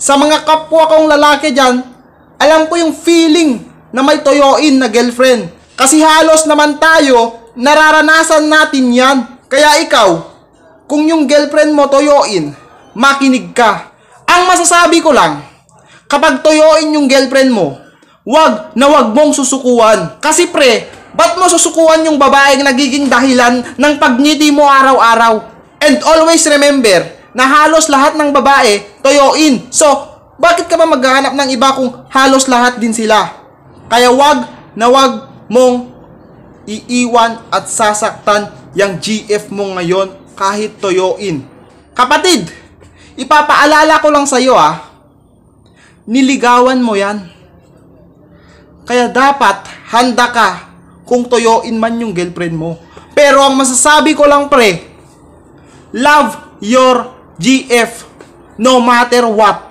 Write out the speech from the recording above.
Sa mga kapwa kong lalaki dyan, alam ko yung feeling na may toyoin na girlfriend. Kasi halos naman tayo, nararanasan natin yan. Kaya ikaw, kung yung girlfriend mo toyoin, makinig ka. Ang masasabi ko lang, kapag toyoin yung girlfriend mo, wag na wag mong susukuan. Kasi pre, ba't mo susukuan yung babaeng nagiging dahilan ng pagngiti mo araw-araw? And always remember na halos lahat ng babae toyoin. So, bakit ka ba maghahanap ng iba kung halos lahat din sila? Kaya wag na wag mong iiwan at sasaktan yung GF mo ngayon kahit toyoin. Kapatid, ipapaalala ko lang sa'yo ah, niligawan mo yan. Kaya dapat handa ka kung toyoin man yung girlfriend mo. Pero ang masasabi ko lang pre, love your GF no matter what.